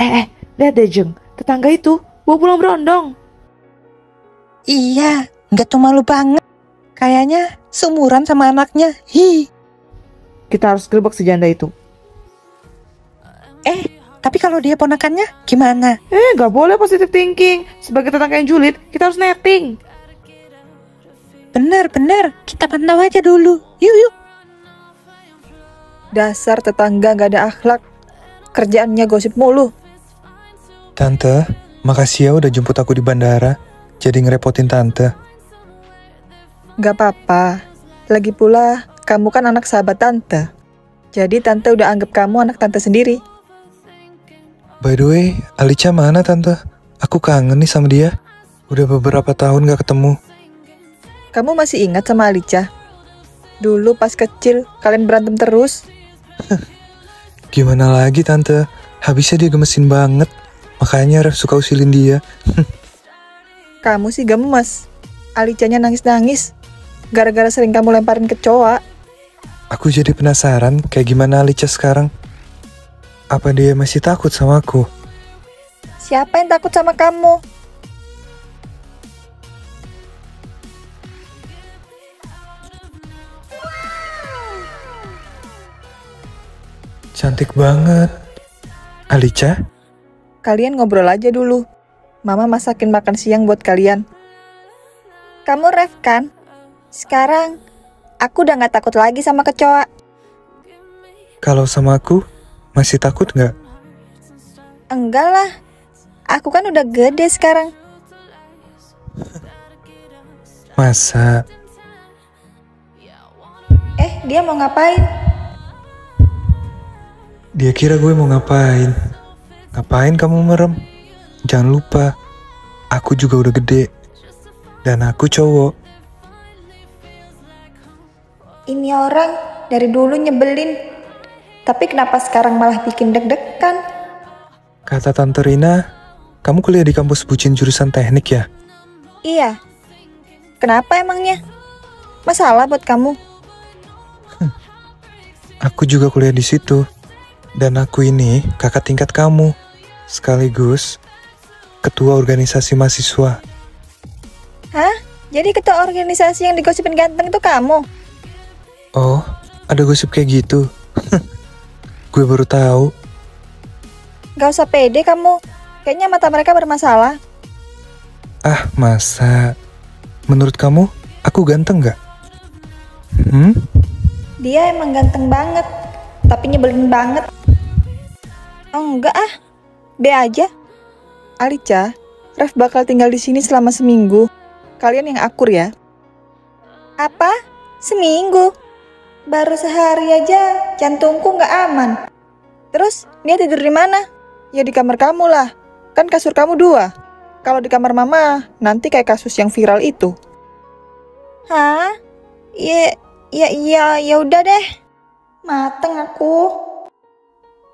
Eh, eh, lihat deh Jeng, tetangga itu bawa pulang berondong. Iya, nggak tuh malu banget. Kayaknya seumuran sama anaknya. Hi. Kita harus gerbek si janda itu. Eh, tapi kalau dia ponakannya gimana? Eh, gak boleh positive thinking. Sebagai tetangga yang julid, kita harus netting. Bener, bener. Kita pantau aja dulu. Yuk, yuk. Dasar tetangga gak ada akhlak. Kerjaannya gosip mulu. Tante, makasih ya udah jemput aku di bandara. Jadi ngerepotin tante. Gak apa-apa. Lagi pula, kamu kan anak sahabat tante. Jadi tante udah anggap kamu anak tante sendiri. By the way, Alicia mana tante? Aku kangen nih sama dia. Udah beberapa tahun gak ketemu. Kamu masih ingat sama Alicia? Dulu pas kecil, kalian berantem terus. Gimana lagi tante? Habisnya dia gemesin banget. Makanya Ref suka usilin dia. Kamu sih gemes. Alicanya nangis-nangis. Gara-gara sering kamu lemparin kecoa. Aku jadi penasaran kayak gimana Alicia sekarang. Apa dia masih takut sama aku? Siapa yang takut sama kamu? Cantik banget. Alicia? Kalian ngobrol aja dulu. Mama masakin makan siang buat kalian. Kamu ref kan? Sekarang, aku udah gak takut lagi sama kecoa. Kalau sama aku, masih takut nggak? Enggak lah. Aku kan udah gede sekarang. Masa? Eh, dia mau ngapain? Dia kira gue mau ngapain? Ngapain kamu merem? Jangan lupa, aku juga udah gede. Dan aku cowok. Ini orang dari dulu nyebelin. Tapi kenapa sekarang malah bikin deg-degan? Kata Tante Rina, kamu kuliah di kampus bucin jurusan teknik ya? Iya. Kenapa emangnya? Masalah buat kamu? Aku juga kuliah di situ. Dan aku ini kakak tingkat kamu. Sekaligus ketua organisasi mahasiswa. Hah? Jadi ketua organisasi yang digosipin ganteng itu kamu? Oh, ada gosip kayak gitu. gue baru tahu. Gak usah pede kamu. Kayaknya mata mereka bermasalah. Ah, masa? Menurut kamu, aku ganteng nggak? Hmm? Dia emang ganteng banget. Tapi nyebelin banget. Oh enggak ah. B aja. Alica, Ref bakal tinggal di sini selama seminggu. Kalian yang akur ya. Apa? Seminggu? Baru sehari aja jantungku nggak aman. Terus dia tidur di mana? Ya di kamar kamu lah. Kan kasur kamu dua. Kalau di kamar mama, nanti kayak kasus yang viral itu. Hah? Ya, ya, ya, ya udah deh. Mateng aku.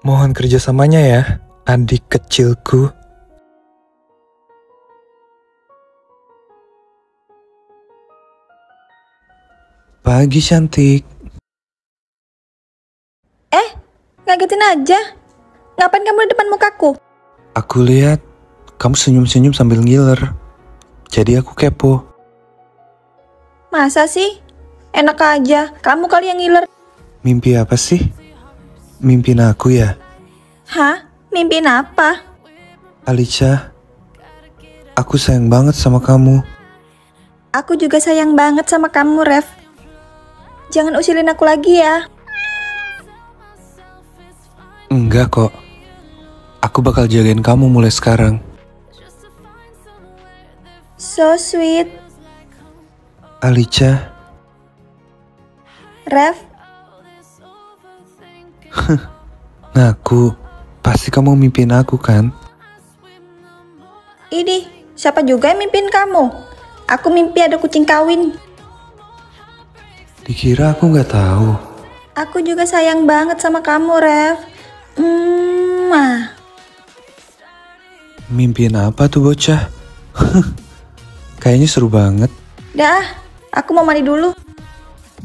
Mohon kerjasamanya ya, adik kecilku. Pagi cantik. Eh, ngagetin aja. Ngapain kamu di depan mukaku? Aku lihat kamu senyum-senyum sambil ngiler. Jadi aku kepo. Masa sih? Enak aja, kamu kali yang ngiler. Mimpi apa sih? Mimpin aku ya? Hah? Mimpin apa? Alicia, aku sayang banget sama kamu. Aku juga sayang banget sama kamu, Ref. Jangan usilin aku lagi ya. Enggak kok. Aku bakal jagain kamu mulai sekarang. So sweet. Alicia, Ref, ngaku. Pasti kamu mimpin aku kan? ini siapa juga yang mimpin kamu? Aku mimpi ada kucing kawin. Dikira aku nggak tahu. Aku juga sayang banget sama kamu, Ref. Hmm. Mimpin apa tuh bocah? Kayaknya seru banget. Dah, aku mau mandi dulu.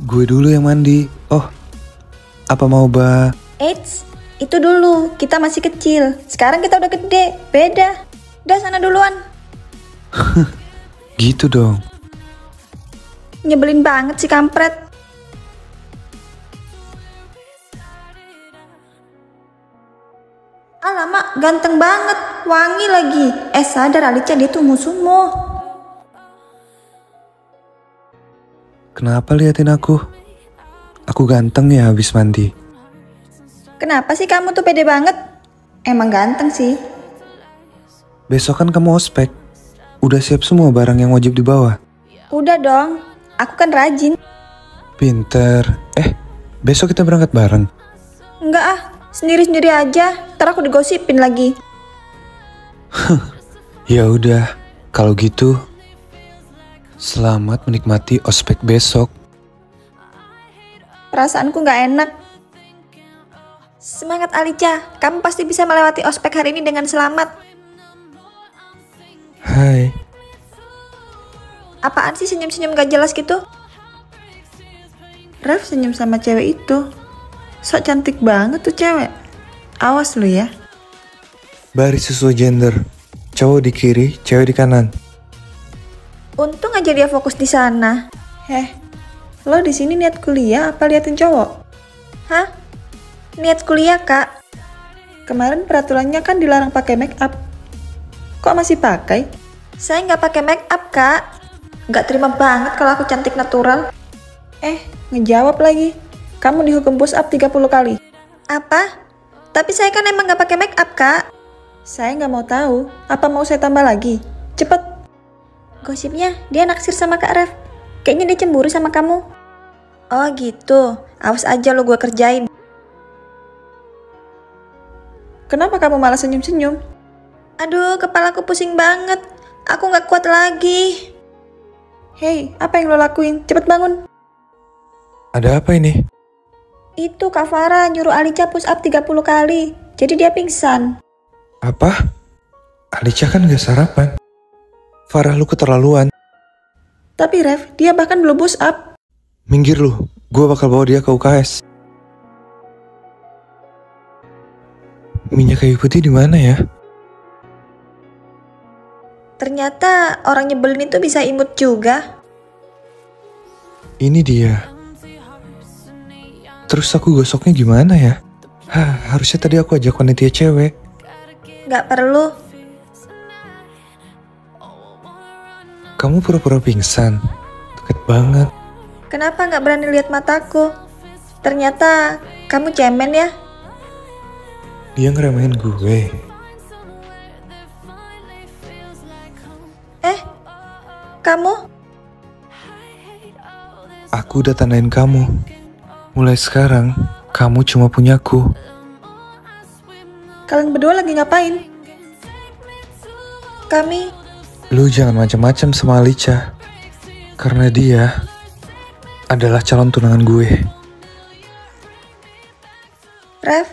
Gue dulu yang mandi. Oh, apa mau ba? Eits, Itu dulu, kita masih kecil. Sekarang kita udah gede, beda. Udah sana duluan. Gitu dong. Nyebelin banget sih kampret. Alamak, ganteng banget, wangi lagi. Eh sadar Alicia dia tuh musuhmu. Kenapa liatin aku? Aku ganteng ya habis mandi. Kenapa sih kamu tuh pede banget? Emang ganteng sih. Besok kan kamu ospek. Udah siap semua barang yang wajib dibawa. Udah dong, aku kan rajin. Pinter. Eh, besok kita berangkat bareng. Enggak ah, sendiri-sendiri aja. Ntar aku digosipin lagi. Ya udah, kalau gitu selamat menikmati ospek besok. Perasaanku nggak enak. Semangat Alicia, kamu pasti bisa melewati ospek hari ini dengan selamat. Hai. Apaan sih senyum-senyum gak jelas gitu? Ref senyum sama cewek itu. Sok cantik banget tuh cewek. Awas lu ya. Baris sesuai gender. Cowok di kiri, cewek di kanan. Untung aja dia fokus di sana. Heh, lo di sini niat kuliah apa liatin cowok? Hah? Niat kuliah kak? Kemarin peraturannya kan dilarang pakai make up. Kok masih pakai? Saya nggak pakai make up kak. Nggak terima banget kalau aku cantik natural. Eh, ngejawab lagi. Kamu dihukum push up 30 kali. Apa? Tapi saya kan emang nggak pakai make up kak. Saya nggak mau tahu. Apa mau saya tambah lagi? Cepet. Gosipnya dia naksir sama Kak Ref. Kayaknya dia cemburu sama kamu. Oh gitu. Awas aja lo gue kerjain. Kenapa kamu malah senyum-senyum? Aduh, kepalaku pusing banget. Aku nggak kuat lagi. Hei, apa yang lo lakuin? Cepet bangun. Ada apa ini? Itu Kak Farah nyuruh Alicia push up 30 kali. Jadi dia pingsan. Apa? Alicia kan gak sarapan. Farah lu keterlaluan. Tapi Ref, dia bahkan belum push up. Minggir lu, gue bakal bawa dia ke UKS. Minyak kayu putih di mana ya? Ternyata orang nyebelin itu bisa imut juga. Ini dia. Terus aku gosoknya gimana ya? Hah, harusnya tadi aku ajak panitia cewek. Nggak perlu. Kamu pura-pura pingsan. Deket banget. Kenapa nggak berani lihat mataku? Ternyata kamu cemen ya? Dia ngeremehin gue. Eh, kamu? Aku udah tandain kamu. Mulai sekarang, kamu cuma punyaku. Kalian berdua lagi ngapain? Kami Lu jangan macam-macam sama Alicia. Karena dia adalah calon tunangan gue. Ref,